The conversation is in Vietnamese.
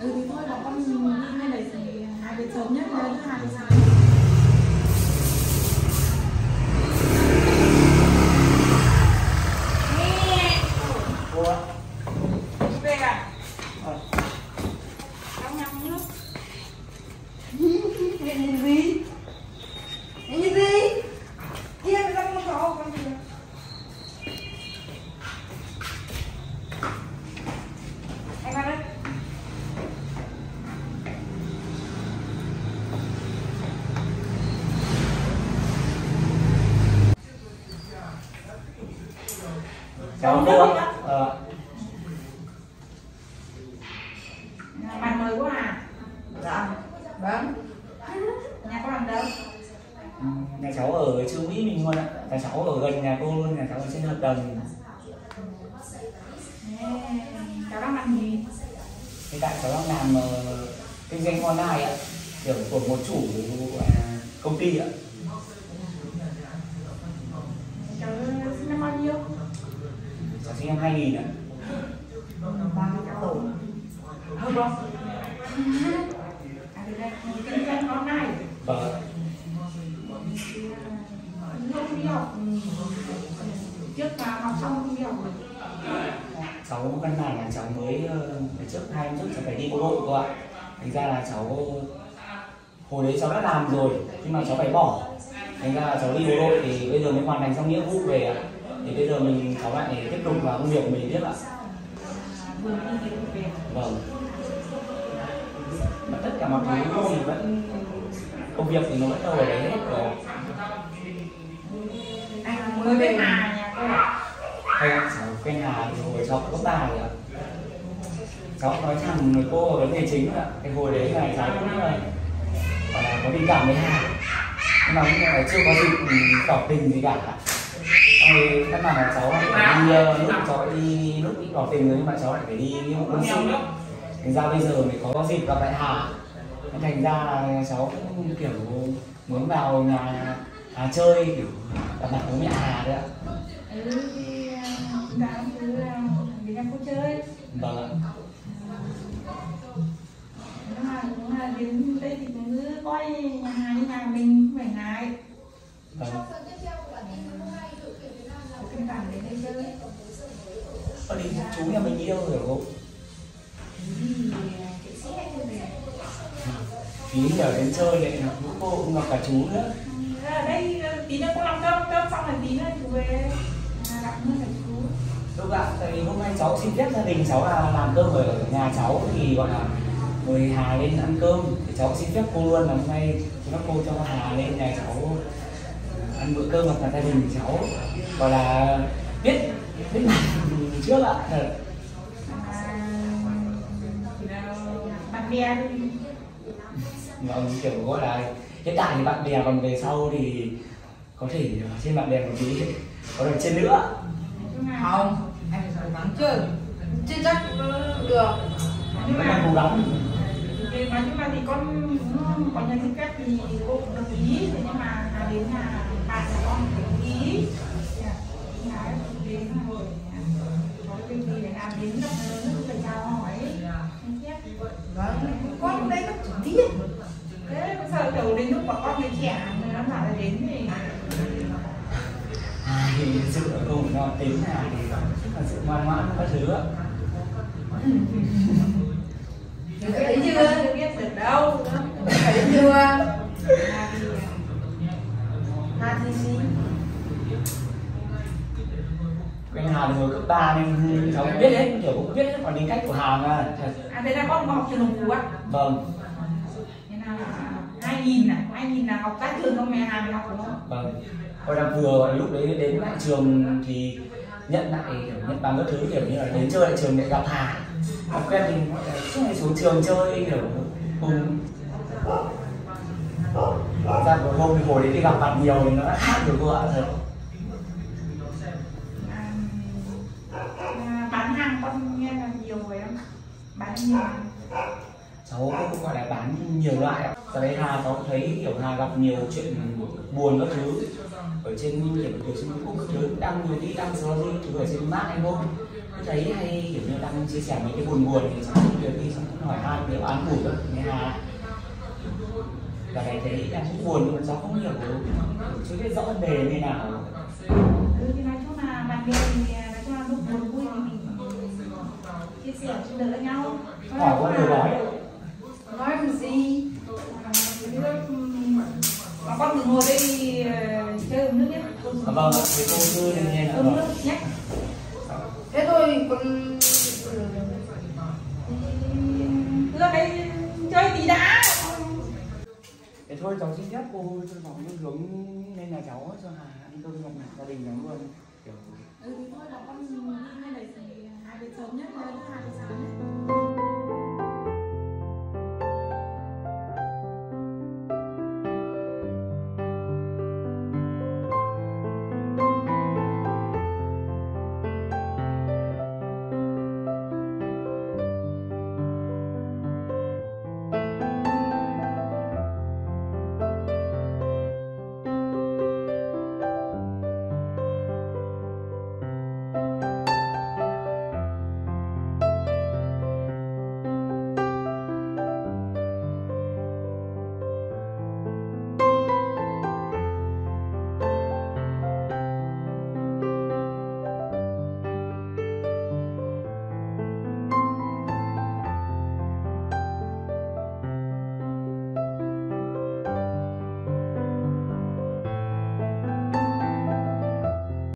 ừ thì thôi là con đi ngay đấy thì hai về sớm nhất là hai về sáng Cô ạ. về à Ờ. trong nhắm nước Mẹ nhìn gì? Mẹ nhìn gì? Kia mẹ đang con chó con gì? Anh vào đây. Chào cô ạ. Ờ. bạn mời quá à Dạ. Vâng. nhà con đâu Ừ, Nhà cháu ở Trương Mỹ mình luôn ạ. Nhà cháu ở gần nhà cô luôn, nhà cháu ở trên hợp đồng. Cháu đang làm gì Hiện tại cháu đang làm ờ, kinh doanh online ạ. Kiểu của một chủ à, công ty ạ. cháu sinh năm bao nhiêu Cháu sinh năm 2000 ạ. ba mươi cả tuổi hơn không à đây kinh doanh online Vâng. không đi học trước là học xong không đi học rồi cháu căn bản là cháu mới ờ, phải trước hai năm trước cháu phải đi bộ đội cô ạ thành ra là cháu, hồi đấy cháu đã làm rồi, nhưng mà cháu phải bỏ thành ra là cháu đi bộ đội thì bây giờ mới hoàn thành xong nghĩa vụ về ạ thì bây giờ mình cháu lại tiếp tục vào công việc của mình tiếp ạ. Về vâng. Mà tất cả mọi thứ thì vẫn công việc thì nó vẫn đâu ở đấy hết rồi anh mới biết à nhà cô ạ cháu quen Hà thì hồi cháu cấp ba rồi ạ cháu nói thẳng với cô vấn đề chính ạ. Cái hồi đấy là cháu cũng là là có tình cảm với Hà. Nhưng mà cũng là chưa có dịp ừ, tỏ tình gì cả thì các bạn cháu lại phải đi ờ, lúc cháu lại đi, lúc đi tỏ tình rồi nhưng mà cháu lại phải đi nghĩa vụ quân sự. Thành ra bây giờ mới có dịp gặp lại Hà. Thành ra là cháu cũng kiểu muốn vào nhà Hà chơi, kiểu gặp mặt bố mẹ Hà đấy ạ. Ừ thì đã cứ đi ra cô chơi vâng. Ạ nhưng mà là đến đây thì cứ coi nhà hàng như nhà mình không phải ngại vâng tình cảm đến đây chơi Ở đi chú nhà mình đi đâu thôi về Phí giờ đến chơi lại gặp cô cũng gặp cả chú nữa. Ở đây tí nữa cô làm cơm cơm xong rồi tí nữa chú về à, gặp nữa là chú. Đúng ạ, tại vì hôm nay cháu xin phép gia đình cháu là làm cơm ở nhà cháu thì gọi là mời Hà lên ăn cơm. Thì cháu xin phép cô luôn là hôm nay các cô cho Hà lên nhà cháu ăn bữa cơm gặp gia đình cháu. Gọi là biết biết trước ạ. À, bạn bè thì Vâng, kiểu gọi là hiện tại thì bạn bè còn về sau thì có thể trên bạn bè một tí có được trên nữa. Nhưng mà Không, anh phải cố gắng chơi. Chưa chắc được. nhưng mà cố gắng. Nói chung là thì con có nhân xin phép thì cô cũng đồng ý. Thế nhưng mà là đến là bạn của con đồng ý. Dạ, Đấy, đến rồi cái gì để làm đến gặp nước phải chào hỏi Vâng, con đây nó chỉ thiết. thế giờ kiểu đến lúc mà con người trẻ người nó bảo là đến thì thì sự ở cùng nó tính là thì là sự ngoan ngoãn các thứ ạ. Đấy chưa? biết được đâu đấy chưa? là thì Quen Hà từ hồi cấp 3 nên cháu cũng biết hết kiểu cũng biết hết. Còn tính cách của Hà mà. À thế là con có học trường đồng phú á vâng. Thế là hai nghìn này hai nghìn là học các trường không? Mẹ hà mới học đúng không? Vâng. Hồi là vừa là lúc đấy đến lại trường thì nhận lại kiểu nhận bằng các thứ kiểu như là đến chơi lại trường để gặp Hà. Học quen thì là suốt ngày xuống trường chơi kiểu cùng. Ra một hôm thì hồi đấy thì gặp mặt nhiều thì nó đã khác được cô ạ thật cháu cũng gọi là bán nhiều loại ạ. Sau đấy Hà cháu thấy kiểu Hà gặp nhiều chuyện buồn các thứ. Ở trên kiểu kiểu trên Facebook các thứ đăng nhiều tí đăng story thứ ở trên mạng anh không. Cứ thấy hay kiểu như đăng chia sẻ những cái buồn buồn thì cháu cũng việc đi xong cũng hỏi hà kiểu án ngủ đó nghe hà và cái thấy em cũng buồn nhưng mà cháu không hiểu chưa biết rõ vấn đề như nào. Ừ, thì nói chung là bạn bè thì à, nói chung là lúc buồn vui thì mình chia giúp đỡ nhau hỏi có điều nói nói làm gì mà con đừng ngồi đây chơi uống nước nhé À, vâng thì cô đưa lên nghe uống nước nhé thế thôi con đưa đây chơi tí đã Thế thôi cháu xin phép cô cho cháu hướng lên nhà cháu cho Hà đi cơm gặp gia đình lắm luôn.